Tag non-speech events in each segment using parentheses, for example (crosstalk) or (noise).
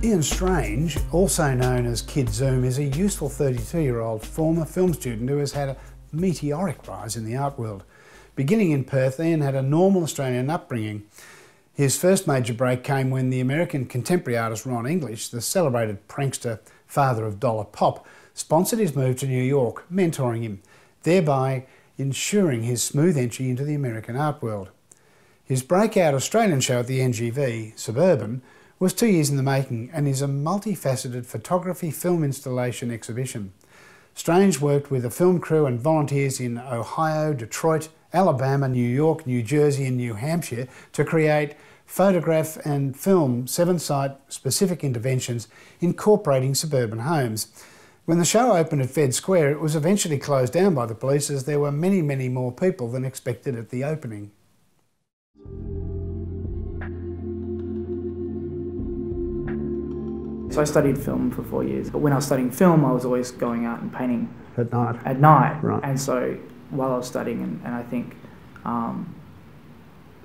Ian Strange, also known as Kid Zoom, is a useful 32 year old former film student who has had a meteoric rise in the art world. Beginning in Perth, Ian had a normal Australian upbringing. His first major break came when the American contemporary artist Ron English, the celebrated prankster father of Dollar Pop, sponsored his move to New York, mentoring him, thereby ensuring his smooth entry into the American art world. His breakout Australian show at the NGV, Suburban, was two years in the making and is a multifaceted photography film installation exhibition. Strange worked with a film crew and volunteers in Ohio, Detroit, Alabama, New York, New Jersey, and New Hampshire to create photograph and film seven site specific interventions incorporating suburban homes. When the show opened at Fed Square, it was eventually closed down by the police as there were many, many more people than expected at the opening. So I studied film for four years, but when I was studying film, I was always going out and painting at night. At night, right? And so while I was studying, and, and I think, um,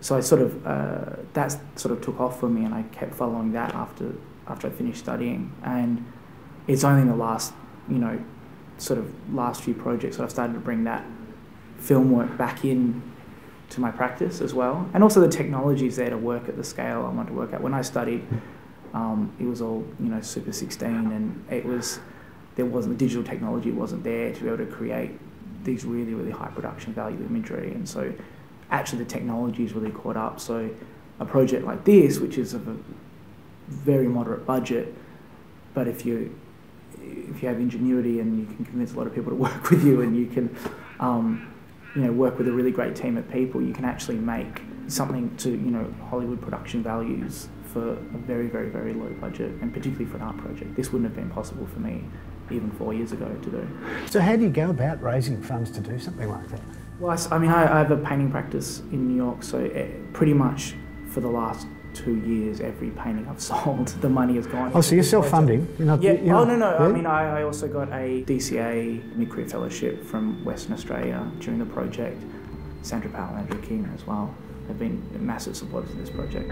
so I sort of uh, that sort of took off for me, and I kept following that after after I finished studying, and it's only in the last, you know, sort of last few projects that I've started to bring that film work back in to my practice as well, and also the technology is there to work at the scale I want to work at. When I studied um, it was all you know Super 16, and it was there wasn't the digital technology wasn't there to be able to create these really really high production value imagery, and so actually the technology is really caught up. So a project like this, which is of a very moderate budget, but if you if you have ingenuity and you can convince a lot of people to (laughs) work with you, and you can um, you know work with a really great team of people, you can actually make something to you know Hollywood production values for a very, very, very low budget, and particularly for an art project. This wouldn't have been possible for me even four years ago to do. So, how do you go about raising funds to do something like that? Well, I, I mean, I, I, have a painting practice in New York, so it, eh, pretty much for the last two years, every painting I've (laughs) sold, the money has gone. Oh, so you're self-funding? You're not, yeah. You're oh no, no. Yeah? I mean, I, I also got a DCA mid-career fellowship from Western Australia during the project. Sandra Powell, and Andrew King as well have been massive supporters of this project.